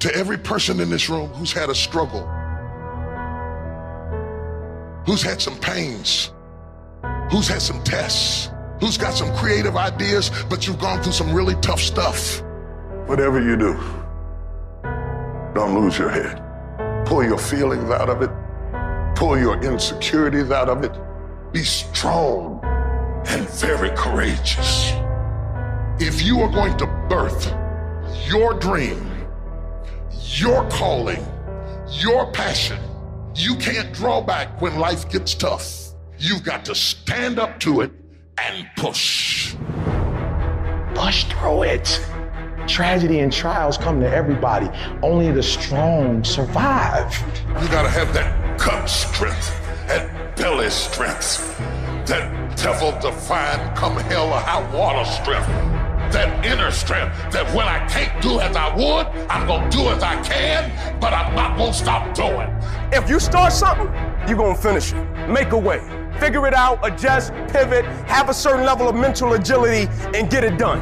To every person in this room who's had a struggle, who's had some pains, who's had some tests, who's got some creative ideas, but you've gone through some really tough stuff. Whatever you do, don't lose your head. Pull your feelings out of it, pull your insecurities out of it. Be strong and very courageous. If you are going to birth your dream, your calling, your passion, you can't draw back when life gets tough. You've got to stand up to it and push. Push through it. Tragedy and trials come to everybody. Only the strong survive. You gotta have that gut strength, that belly strength, that devil defying come hell or high water strength that inner strength that when I can't do as I would, I'm gonna do as I can, but I'm not gonna stop doing. If you start something, you're gonna finish it. Make a way. Figure it out, adjust, pivot, have a certain level of mental agility, and get it done.